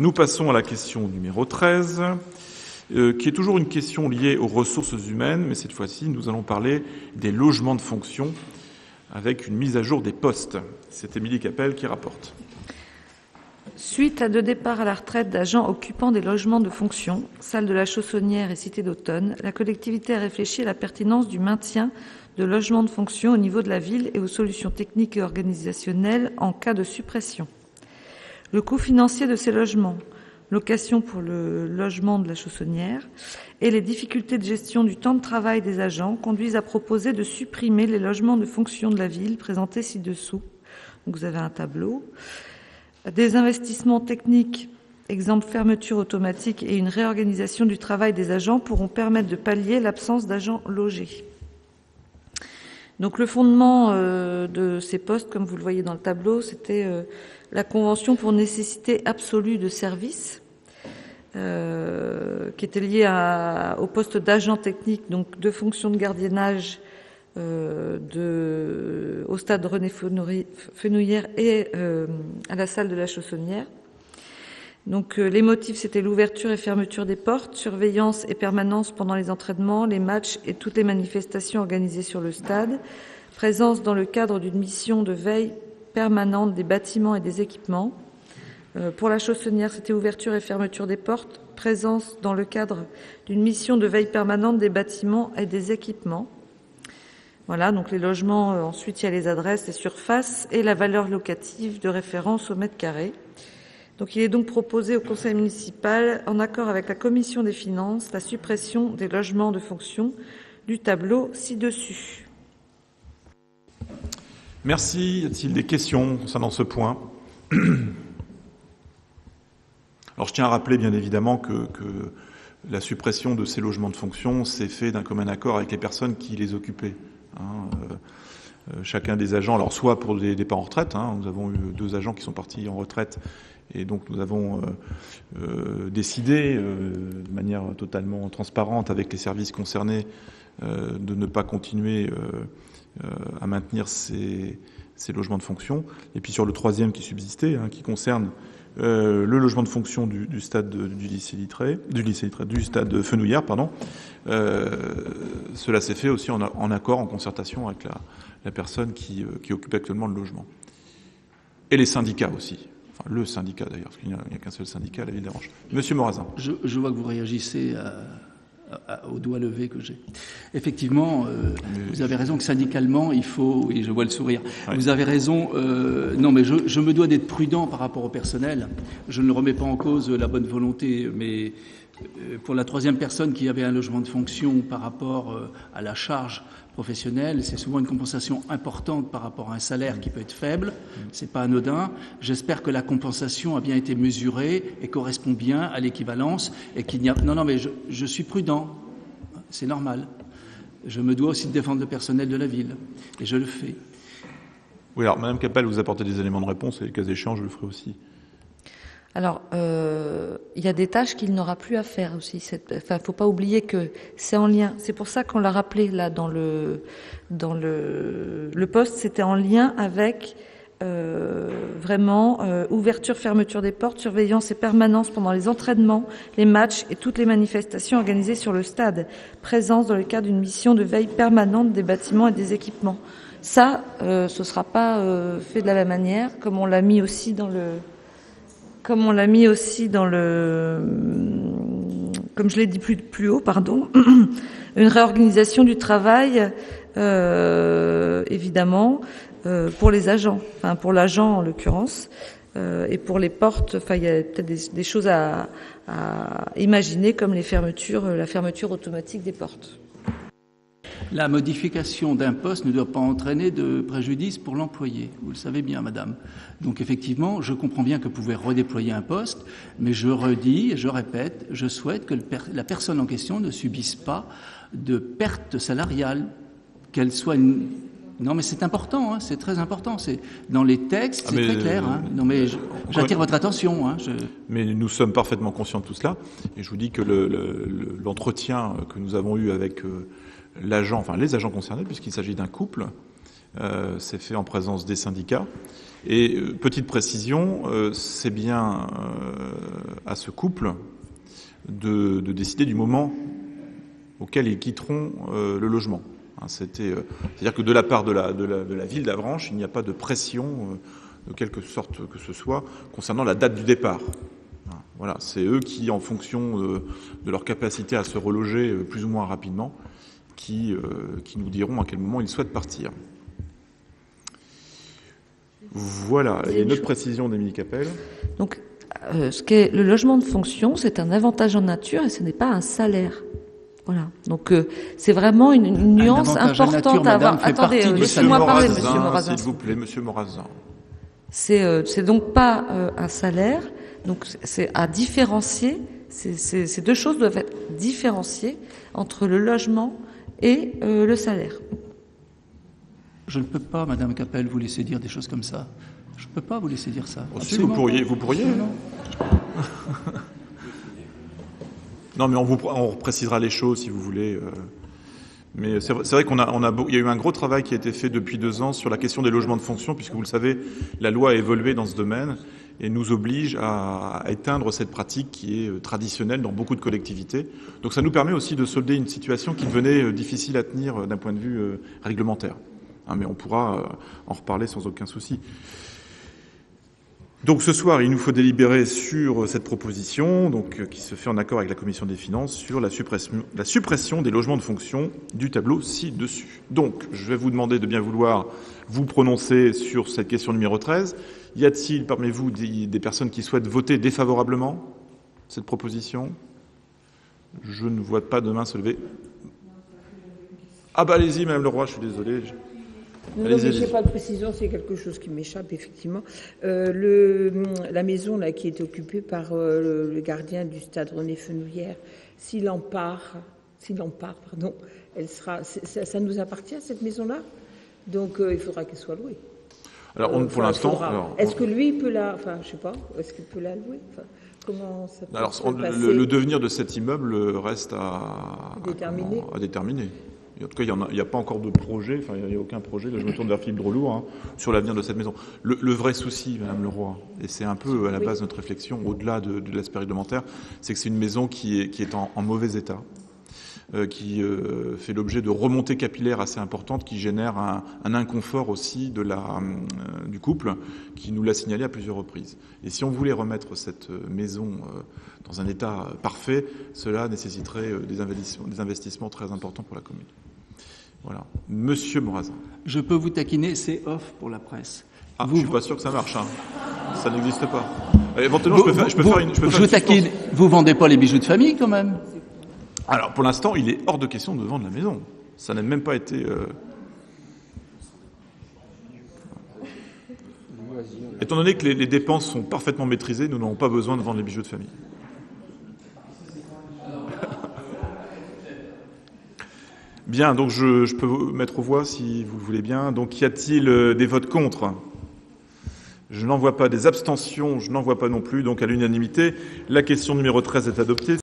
Nous passons à la question numéro 13, euh, qui est toujours une question liée aux ressources humaines, mais cette fois-ci, nous allons parler des logements de fonction avec une mise à jour des postes. C'est Émilie Capel qui rapporte. Suite à deux départs à la retraite d'agents occupant des logements de fonction, salle de la Chaussonnière et cité d'automne, la collectivité a réfléchi à la pertinence du maintien de logements de fonction au niveau de la ville et aux solutions techniques et organisationnelles en cas de suppression. Le coût financier de ces logements, location pour le logement de la Chaussonnière, et les difficultés de gestion du temps de travail des agents conduisent à proposer de supprimer les logements de fonction de la ville présentés ci-dessous. vous avez un tableau. Des investissements techniques, exemple fermeture automatique et une réorganisation du travail des agents pourront permettre de pallier l'absence d'agents logés. Donc le fondement euh, de ces postes, comme vous le voyez dans le tableau, c'était euh, la convention pour nécessité absolue de service, euh, qui était liée au poste d'agent technique, donc de fonction de gardiennage au stade René Fenouillère et à la salle de la Chaussonnière. Donc euh, les motifs, c'était l'ouverture et fermeture des portes, surveillance et permanence pendant les entraînements, les matchs et toutes les manifestations organisées sur le stade, présence dans le cadre d'une mission de veille permanente des bâtiments et des équipements. pour la chaussonnière, c'était ouverture et fermeture des portes, présence dans le cadre d'une mission de veille permanente des bâtiments et des équipements. Voilà, donc les logements, euh, ensuite il y a les adresses, les surfaces et la valeur locative de référence au mètre carré. Il est donc proposé au conseil municipal, en accord avec la commission des finances, la suppression des logements de fonction du tableau ci-dessus. Merci. Y a-t-il des questions concernant ce point? Alors je tiens à rappeler bien évidemment que, la suppression de ces logements de fonction s'est fait d'un commun accord avec les personnes qui les occupaient. Hein, euh, euh, chacun des agents, alors soit pour des départs en retraite, hein, nous avons eu deux agents qui sont partis en retraite et donc nous avons euh, décidé de manière totalement transparente avec les services concernés de ne pas continuer à maintenir ces, logements de fonction. Et puis sur le troisième qui subsistait, hein, qui concerne le logement de fonction du, stade du lycée Littré, du lycée du stade Fenouillère, pardon, euh, cela s'est fait aussi en, accord, en concertation avec la, personne qui, euh, qui, occupe actuellement le logement. Et les syndicats aussi. Enfin, le syndicat d'ailleurs, parce qu'il n'y a, qu'un seul syndicat, la ville d'Orange. Monsieur Morazin. Je, vois que vous réagissez au doigt levé que j'ai. Effectivement, euh, vous avez raison que syndicalement, il faut. Oui, je vois le sourire. Vous avez raison. non, mais je, je me dois d'être prudent par rapport au personnel. Je ne remets pas en cause la bonne volonté, mais euh, pour la troisième personne qui avait un logement de fonction par rapport euh, à la charge professionnelle, c'est souvent une compensation importante par rapport à un salaire qui peut être faible. C'est pas anodin. J'espère que la compensation a bien été mesurée et correspond bien à l'équivalence et qu'il n'y a. Non, non, mais je, suis prudent. C'est normal. Je me dois aussi de défendre le personnel de la ville et je le fais. Oui, alors Madame Capel, vous apportez des éléments de réponse et le cas échéant, je le ferai aussi. Alors, euh, il y a des tâches qu'il n'aura plus à faire aussi. Enfin, faut pas oublier que c'est en lien. C'est pour ça qu'on l'a rappelé là dans le dans le le poste. C'était en lien avec euh, vraiment euh, ouverture, fermeture des portes, surveillance et permanence pendant les entraînements, les matchs et toutes les manifestations organisées sur le stade. Présence dans le cadre d'une mission de veille permanente des bâtiments et des équipements. Ça, ce sera pas fait de la même manière, comme on l'a mis aussi dans le comme on l'a mis aussi dans le, comme je l'ai dit plus, haut, pardon, une réorganisation du travail, euh, évidemment, euh, pour les agents, enfin pour l'agent en l'occurrence, euh, et pour les portes, enfin il y a peut-être des, choses à, à imaginer comme les fermetures, la fermeture automatique des portes. La modification d'un poste ne doit pas entraîner de préjudice pour l'employé. Vous le savez bien, madame. Donc, effectivement, je comprends bien que vous pouvez redéployer un poste, mais je redis et je répète, je souhaite que la personne en question ne subisse pas de perte salariale, qu'elle soit une... Non, mais c'est important, hein, c'est très important. C'est dans les textes, ah, c'est très clair. Hein. Non, mais j'attire votre attention. Hein, mais nous sommes parfaitement conscients de tout cela, et je vous dis que l'entretien le, que nous avons eu avec euh, l'agent, enfin les agents concernés, puisqu'il s'agit d'un couple, euh, c'est fait en présence des syndicats. Et euh, petite précision, euh, c'est bien à ce couple de, décider du moment auquel ils quitteront euh, le logement. Hein, euh, c'est-à-dire que de la part de la, ville d'Avranches, il n'y a pas de pression euh, de quelque sorte que ce soit concernant la date du départ. Hein, voilà, c'est eux qui, en fonction de, leur capacité à se reloger plus ou moins rapidement, qui, nous diront à quel moment ils souhaitent partir. Voilà, une autre précision d'Émilie Capel. Donc, euh, ce qu'est le logement de fonction, c'est un avantage en nature et ce n'est pas un salaire. Voilà. Donc euh, c'est vraiment une, nuance importante à avoir. Attendez, euh, laissez-moi parler, Monsieur Morazin. S'il vous plaît, Monsieur Morazin. C'est c'est donc pas un salaire. Donc c'est à différencier. Ces deux choses doivent être différenciées entre le logement et le salaire. Je ne peux pas, Madame Capelle, vous laisser dire des choses comme ça. Je ne peux pas vous laisser dire ça. Oh, si vous pourriez, vous pourriez. Non, mais on, vous, précisera les choses si vous voulez. Euh. Mais c'est vrai qu'on a, y a eu un gros travail qui a été fait depuis deux ans sur la question des logements de fonction, puisque vous le savez, la loi a évolué dans ce domaine et nous oblige à, éteindre cette pratique qui est euh, traditionnelle dans beaucoup de collectivités. Donc ça nous permet aussi de solder une situation qui devenait euh, difficile à tenir d'un point de vue réglementaire. Hein, mais on pourra en reparler sans aucun souci. Donc ce soir, il nous faut délibérer sur cette proposition, donc euh, qui se fait en accord avec la commission des finances sur la suppression, des logements de fonction du tableau ci-dessus. Donc, je vais vous demander de bien vouloir vous prononcer sur cette question numéro 13. Y a-t-il parmi vous des, personnes qui souhaitent voter défavorablement cette proposition? Je ne vois pas de main se lever. Ah bah allez-y, Madame Leroy, je suis désolé. Non, je n'ai pas de précision, c'est quelque chose qui m'échappe, effectivement. Euh, le, la maison là, qui est occupée par euh, le, gardien du stade René Fenouillère, s'il en part, s'il en part, pardon, elle sera, ça, nous appartient, cette maison-là? Donc euh, il faudra qu'elle soit louée. Alors, on, pour l'instant. Est-ce que lui peut la. Enfin, je sais pas, est-ce qu'il peut la louer? Enfin, Comment ça peut Alors, le, le, devenir de cet immeuble reste à, déterminer. à déterminer. En tout cas, il n'y a, pas encore de projet, enfin, il n'y a aucun projet, là je me tourne vers Philippe Drelour, hein, sur l'avenir de cette maison. Le, vrai souci, Madame Leroy, et c'est un peu à la base de notre réflexion, au-delà de, l'aspect réglementaire, c'est que c'est une maison qui est, qui est en, mauvais état. Euh, qui euh, fait l'objet de remontées capillaires assez importantes qui génèrent un, inconfort aussi de la, euh, du couple qui nous l'a signalé à plusieurs reprises. Et si on voulait remettre cette maison dans un état parfait, cela nécessiterait des investissements, des investissements très importants pour la commune. Voilà. Monsieur Morazin. Je peux vous taquiner, c'est off pour la presse. Ah, vous, je suis pas sûr que ça marche. Hein. Ça n'existe pas. éventuellement, je peux faire, je peux faire une. Je, peux vous taquine. Vous vendez pas les bijoux de famille quand même? Alors, pour l'instant, il est hors de question de vendre la maison. Ça n'a même pas été. Euh... Étant donné que les, les dépenses sont parfaitement maîtrisées, nous n'avons pas besoin de vendre les bijoux de famille. Bien, donc je, peux vous mettre aux voix si vous le voulez bien. Donc y a-t-il euh, des votes contre? Je n'en vois pas. Des abstentions Je n'en vois pas non plus. Donc à l'unanimité, la question numéro 13 est adoptée.